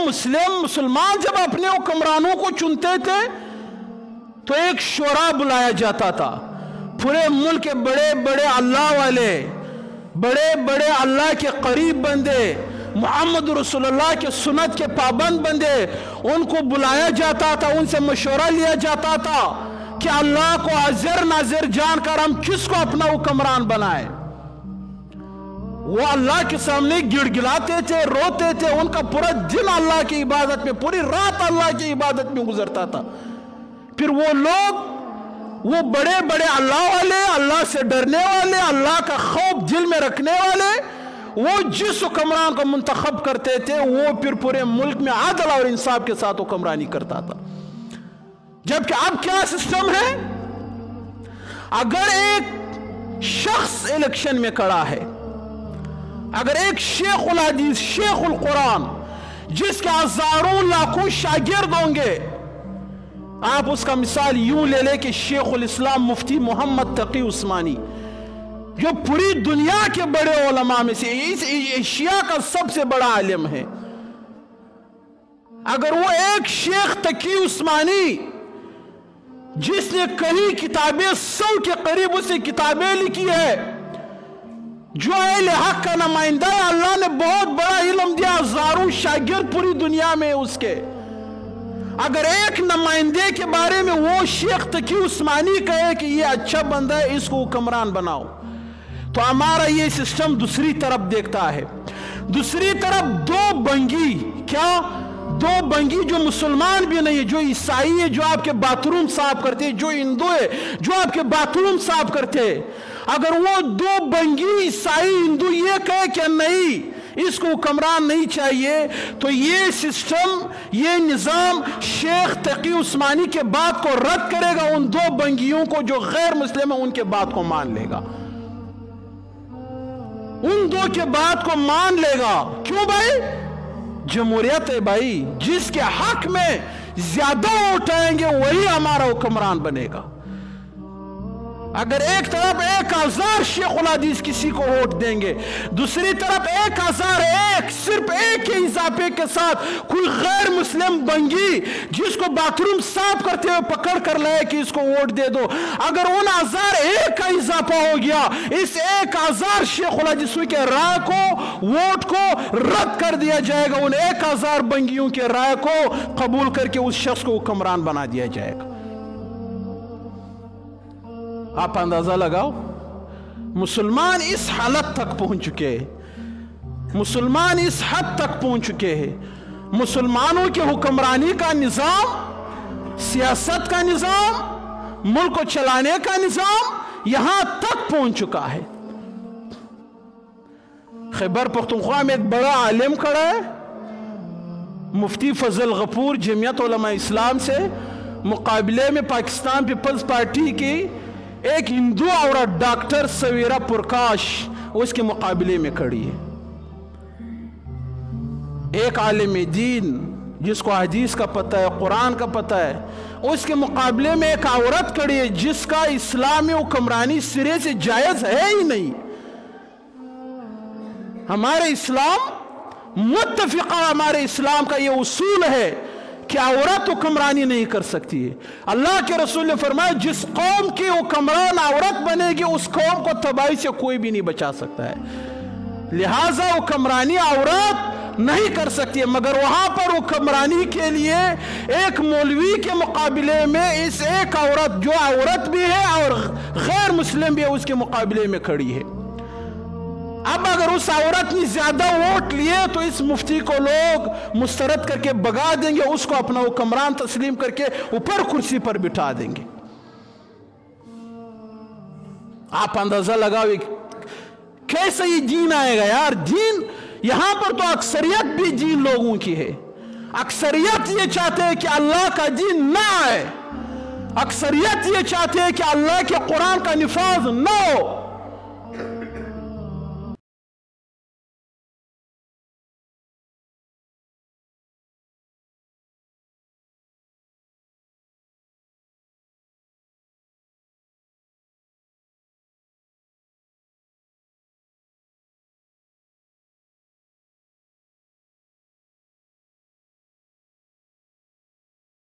मुस्लिम, मुसलमान जब अपने हुक्मरानों को चुनते थे तो एक शोरा बुलाया जाता था। पूरे मुल्क के बड़े बड़े अल्लाह वाले बड़े बड़े अल्लाह के करीब बंदे, मोहम्मद रसुल्लाह के सुनत के पाबंद बंदे, उनको बुलाया जाता था, उनसे मशवरा लिया जाता था कि अल्लाह को हाजिर नाजिर जानकर हम किसको अपना हुक्मरान बनाए? वो अल्लाह के सामने गिड़गिड़ाते थे, रोते थे, उनका पूरा दिन अल्लाह की इबादत में, पूरी रात अल्लाह की इबादत में गुजरता था। फिर वो लोग, वो बड़े बड़े अल्लाह वाले, अल्लाह से डरने वाले, अल्लाह का खौफ दिल में रखने वाले, वो जिस हुक्मरान को मुंतखब करते थे, वो फिर पूरे मुल्क में आदल और इंसाफ के साथ हुक्मरानी करता था। जबकि अब क्या सिस्टम है? अगर एक शख्स इलेक्शन में खड़ा है अगर एक शेख हदीस शेख कुरान, जिसके हज़ारों लाखों शागिर्द होंगे, आप उसका मिसाल यूँ ले ले कि शेख इस्लाम मुफ्ती मोहम्मद तकी उस्मानी, जो पूरी दुनिया के बड़े ओलमा में से इस एशिया का सबसे बड़ा आलिम है। अगर वो एक शेख तकी उस्मानी, जिसने कई किताबें, सौ के करीब उसे किताबें लिखी है जो अहले हक का नुमाइंदा है अल्लाह ने बहुत बड़ा इलम दिया हज़ारों शागिर्द पूरी दुनिया में उसके अगर एक नुमाइंदे के बारे में वो शेख तकी उस्मानी कहे कि ये अच्छा बंदा है इसको हुक्मरान बनाओ तो हमारा ये सिस्टम दूसरी तरफ़ देखता है दूसरी तरफ़ दो बंगी क्या दो बंगी जो मुसलमान भी नहीं है जो ईसाई है जो आपके बाथरूम साफ़ करते हैं जो हिंदू है जो आपके बाथरूम साफ़ करते हैं अगर वो दो बंगी ईसाई हिंदू ये कहे कि नहीं, इसको हुक्मरान नहीं चाहिए तो ये सिस्टम, ये निज़ाम शेख तकी उस्मानी के बात को रद्द करेगा, उन दो बंगियों को जो गैर मुस्लिम है, उनके बात को मान लेगा। उन दो के बात को मान लेगा। क्यों भाई? जमहूरियत है भाई। जिसके हक में ज़्यादा आएँगे, वही हमारा हुक्मरान बनेगा। अगर एक तरफ़ एक हज़ार शेख हदीस किसी को वोट देंगे, दूसरी तरफ़ एक हज़ार एक सिर्फ़ एक ही इजाफे के साथ कोई गैर मुस्लिम बंगी जिसको बाथरूम साफ़ करते हुए पकड़ कर लाए कि इसको वोट दे दो, अगर उन हज़ार एक का इजाफा हो गया, इस एक हज़ार शेख हदीस के राय को, वोट को रद्द कर दिया जाएगा, उन एक हज़ार बंगियों के राय को कबूल करके उस शख्स को हुक्मरान बना दिया जाएगा। आप अंदाज़ा लगाओ। मुसलमान इस हालत तक पहुँच चुके हैं। मुसलमान इस हद तक पहुँच चुके हैं। मुसलमानों की हुक्मरानी का निज़ाम, सियासत का निज़ाम, मुल्क को चलाने का निज़ाम यहाँ तक पहुँच चुका है। खैबर पख्तूनख्वा में एक बड़ा आलिम खड़ा है। मुफ्ती फजल गफूर, जमियत इस्लाम से मुकाबले में पाकिस्तान पीपल्स पार्टी की एक हिंदू औरत डॉक्टर सवेरा प्रकाश उसके मुकाबले में खड़ी है। एक आलिम दीन, जिसको हदीस का पता है, कुरान का पता है, उसके मुकाबले में एक औरत खड़ी है, जिसका इस्लामी हुक्मरानी सिरे से जायज़ है ही नहीं। हमारे इस्लाम मुतफिका हमारे इस्लाम का ये उसूल है कि औरत हुक्मरानी नहीं कर सकती है। अल्लाह के रसूल ने फरमाया, जिस कौम की हुक्मरान औरत बनेगी, उस कौम को तबाही से कोई भी नहीं बचा सकता है। लिहाजा हुक्मरानी औरत नहीं कर सकती है, मगर वहाँ पर हुक्मरानी के लिए एक मौलवी के मुकाबले में इस एक औरत, जो औरत भी है और गैर मुस्लिम भी है, उसके मुकाबले में खड़ी है। अब अगर उस औरत ने ज़्यादा वोट लिए तो इस मुफ्ती को लोग मुस्तरद करके भगा देंगे, उसको अपना हुक्मरान तस्लीम करके ऊपर कुर्सी पर बिठा देंगे। आप अंदाज़ा लगाओ कैसे ये दीन आएगा यार? जीन यहाँ पर तो अक्सरियत भी जीन लोगों की है। अक्सरियत ये चाहते हैं कि अल्लाह का जीन ना आए। अक्सरियत ये चाहते हैं कि अल्लाह के कुरान का निफाज ना हो।